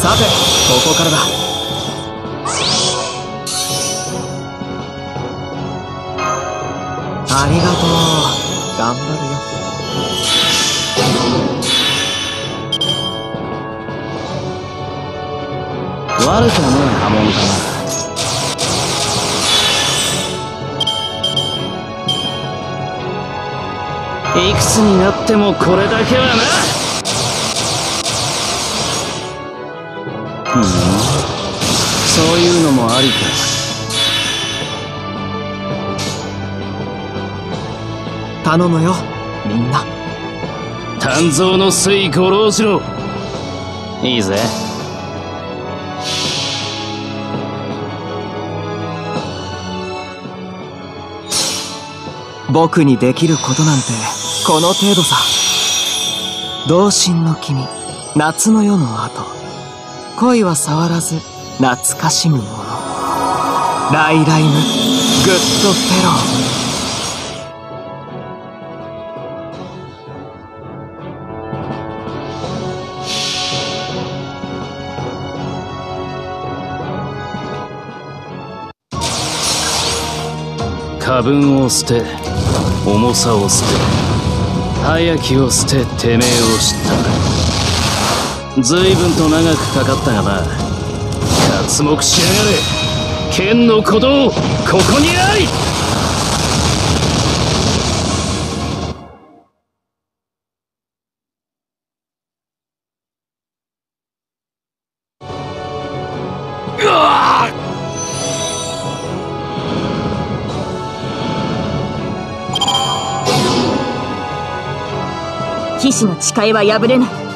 さてここからだ。ありがとう。頑張るよ。悪くはねえ波紋かな。いくつになってもこれだけはな。うん。そういうのもありか頼むよみんな。鍛造の水五郎次郎。いいぜ。僕にできることなんてこの程度さ。同心の君夏の夜の後恋は触らず懐かしむもの。ライライムグッドフェロー。過分を捨て重さを捨て早きを捨ててめえを知った。随分と長くかかったがな。刮目しやがれ。剣の鼓動ここにあり。騎士の誓いは破れない。